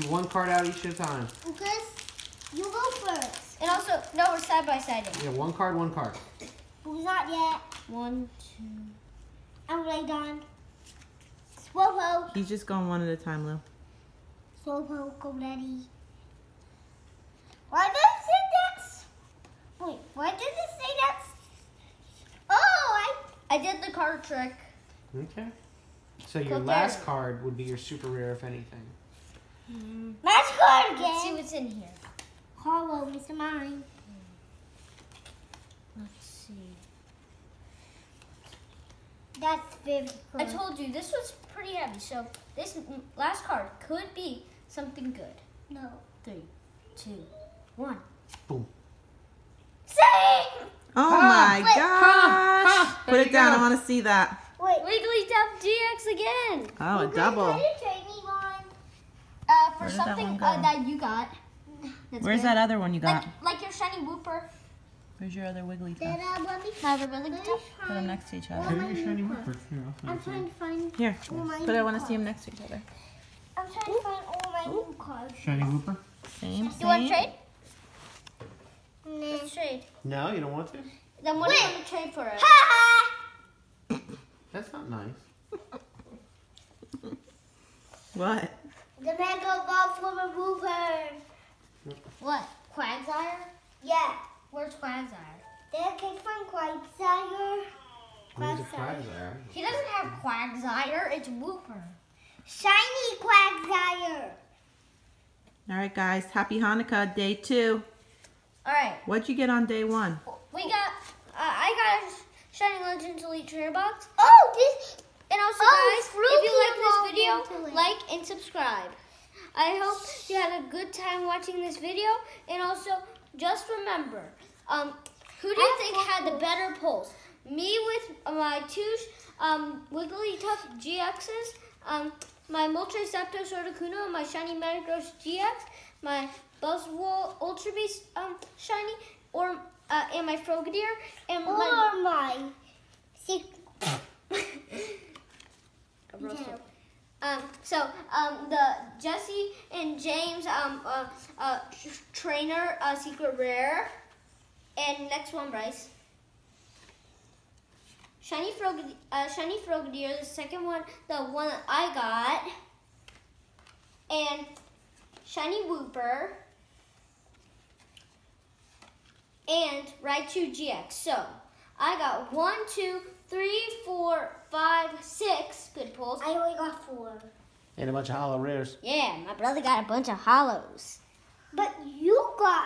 Do one card out each at a time. Lucas, you go first. And also, no, we're side by side. Yeah, one card, one card. Who's not yet? One, two. I'm right on. Slowpoke. He's just going one at a time, Lou. Slowpoke already. Why does it say that's? Wait, why does it say that's? Oh, I did the card trick. Okay. So your Go last there. card would be your super rare, if anything. I. Let's go Let's see what's in here. Holo, Mr. Mime. Hmm. Let's see. That's very I told you this was pretty heavy, so this last card could be something good. No. Three, two, one. Boom. Same. Oh Ha! my Wait, gosh! ha! Put it down. go. I want to see that. Wait. Wiggly Wigglytuff GX again. Oh, a Lucas, double. Can you trade me one? Uh, for Where did that something one uh, that you got. That's Where's good. that other one you got? like your shiny Wooper. Where's your other wiggly Dad, stuff? uh, let me Have a let me Put them next to each other. my shiny new Wooper. Here, I'll I'm trying to find. Here, all my but I want to see them next to each other. I'm trying to find all my new cards. Shiny Wooper. Same, Do You want to trade? Nah. Let's trade. No, you don't want to? Then what do Wait. you want to trade for it? Ha That's not nice. What? The Mega Ball from a Wooper. What? Quagsire? Yeah. Where's Quagsire? There can find Quagsire. Where's Quagsire. He doesn't have Quagsire. It's Wooper. Shiny Quagsire. All right, guys. Happy Hanukkah, day two. All right. What'd you get on day one? We got. Uh, I got a Shining Legends Elite Trainer box. Oh, this. And also, Oh, guys, if you like this video, like and subscribe. I hope you had a good time watching this video. And also, just remember, um, who do you I think had the better pulls? Me with my two um, Wigglytuff GXs, um, my Moltres Zapdos Articuno, and my Shiny Metagross GX, my Buzzwole Ultra Beast um, Shiny, or uh, and my Frogadier, and my Or my. See. Roasted. Um, so um, the Jessie and James um, uh, uh, trainer uh, secret rare, and next one Bryce. Shiny Frog, uh, Shiny Deer, the second one, the one that I got, and Shiny Wooper, and Raichu GX. So I got one, two, three, four, five, six good pulls. I only got four. And a bunch of holo rares. Yeah, my brother got a bunch of holos. But you got